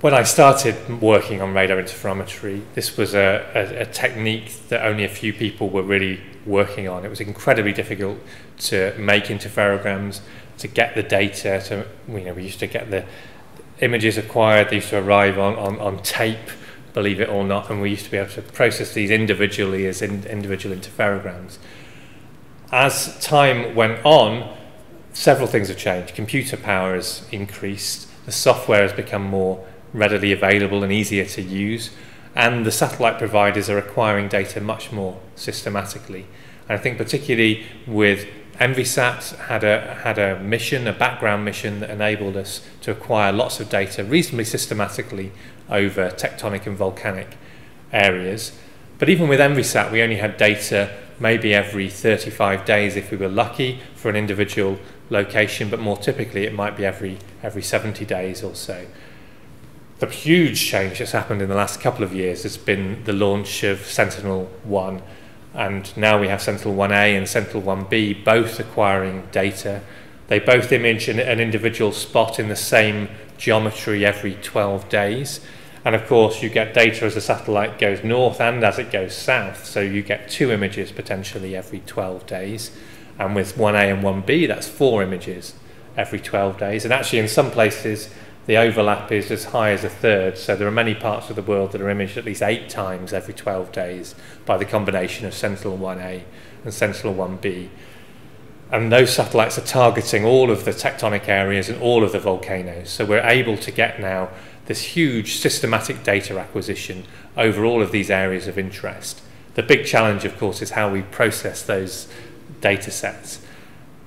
when I started working on radar interferometry, this was a, a, a, technique that only a few people were really working on. It was incredibly difficult to make interferograms, to get the data. To you know, we used to get the images acquired. They used to arrive on, on, on tape, believe it or not, and we used to be able to process these individually as in, individual interferograms. As time went on, several things have changed. Computer power has increased. The software has become more readily available and easier to use. And the satellite providers are acquiring data much more systematically. And I think particularly with Envisat had a, had a mission, a background mission that enabled us to acquire lots of data reasonably systematically over tectonic and volcanic areas. But even with Envisat, we only had data maybe every 35 days if we were lucky for an individual location, but more typically it might be every, every 70 days or so. the huge change that's happened in the last couple of years has been the launch of Sentinel-1 and now we have Sentinel-1A and Sentinel-1B both acquiring data. They both image an, an individual spot in the same geometry every 12 days. And of course, you get data as the satellite goes north and as it goes south. So you get two images potentially every 12 days. And with 1A and 1B, that's four images every 12 days. And actually, in some places, the overlap is as high as a third. So there are many parts of the world that are imaged at least eight times every 12 days by the combination of Sentinel 1A and Sentinel 1B. And those satellites are targeting all of the tectonic areas and all of the volcanoes. So we're able to get now this huge systematic data acquisition over all of these areas of interest. The big challenge, of course, is how we process those data sets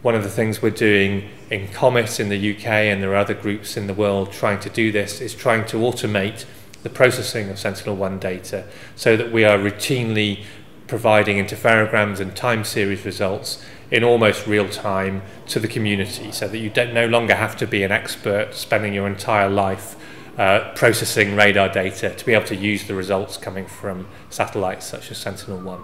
one of the things we're doing in Comet in the UK and there are other groups in the world trying to do this is trying to automate the processing of Sentinel-1 data so that we are routinely providing interferograms and time series results in almost real time to the community so that you don't no longer have to be an expert spending your entire life uh, processing radar data to be able to use the results coming from satellites such as Sentinel-1.